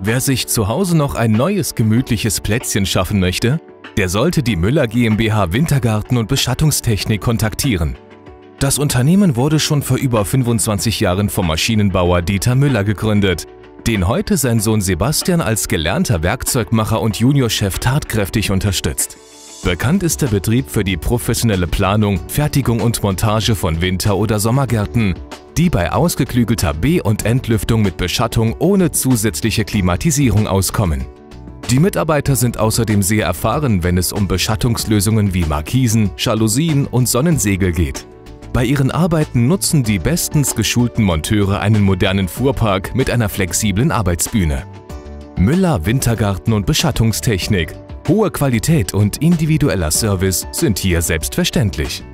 Wer sich zu Hause noch ein neues gemütliches Plätzchen schaffen möchte, der sollte die Müller GmbH Wintergarten und Beschattungstechnik kontaktieren. Das Unternehmen wurde schon vor über 25 Jahren vom Maschinenbauer Dieter Müller gegründet, den heute sein Sohn Sebastian als gelernter Werkzeugmacher und Juniorchef tatkräftig unterstützt. Bekannt ist der Betrieb für die professionelle Planung, Fertigung und Montage von Winter- oder Sommergärten, die bei ausgeklügelter B- und Entlüftung mit Beschattung ohne zusätzliche Klimatisierung auskommen. Die Mitarbeiter sind außerdem sehr erfahren, wenn es um Beschattungslösungen wie Markisen, Jalousien und Sonnensegel geht. Bei ihren Arbeiten nutzen die bestens geschulten Monteure einen modernen Fuhrpark mit einer flexiblen Arbeitsbühne. Müller Wintergarten und Beschattungstechnik. Hohe Qualität und individueller Service sind hier selbstverständlich.